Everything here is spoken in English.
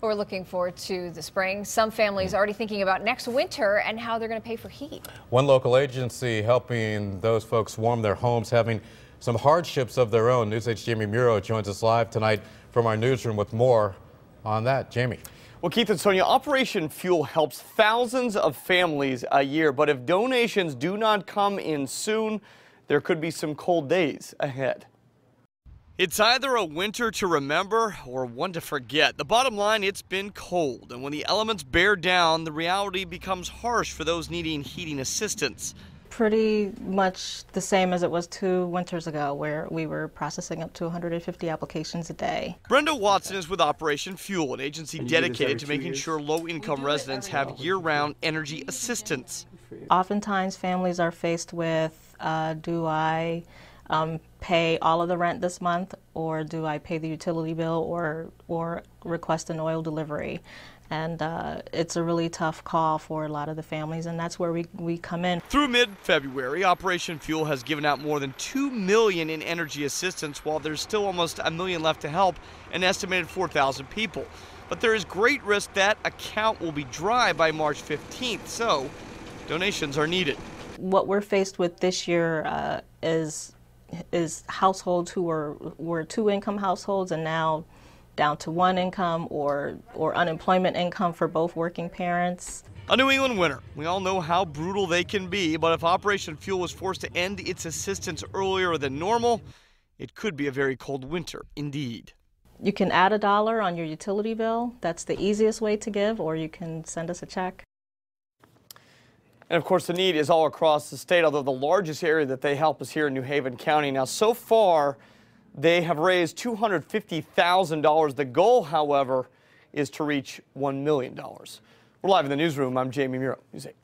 We're looking forward to the spring. Some families already thinking about next winter and how they're going to pay for heat. One local agency helping those folks warm their homes having some hardships of their own. News 8's Jamie Muro joins us live tonight from our newsroom with more on that. Jamie. Well, Keith and Sonia, Operation Fuel helps thousands of families a year, but if donations do not come in soon, there could be some cold days ahead. It's either a winter to remember or one to forget. The bottom line, it's been cold, and when the elements bear down, the reality becomes harsh for those needing heating assistance. Pretty much the same as it was two winters ago, where we were processing up to 150 applications a day. Brenda Watson is with Operation Fuel, an agency dedicated to making years? sure low income residents have year round energy assistance. Oftentimes, families are faced with uh, do I um, pay all of the rent this month, or do I pay the utility bill, or or request an oil delivery? And uh, it's a really tough call for a lot of the families, and that's where we, we come in. Through mid-February, Operation Fuel has given out more than two million in energy assistance, while there's still almost a million left to help an estimated 4,000 people. But there is great risk that account will be dry by March 15th, so donations are needed. What we're faced with this year uh, is is households who were were two income households and now down to one income or or unemployment income for both working parents. A New England winter. We all know how brutal they can be, but if Operation Fuel was forced to end its assistance earlier than normal, it could be a very cold winter indeed. You can add a dollar on your utility bill. That's the easiest way to give, or you can send us a check. And of course, the need is all across the state, although the largest area that they help is here in New Haven County. Now, so far, they have raised $250,000. The goal, however, is to reach $1 million. We're live in the newsroom. I'm Jamie Muro, News 8.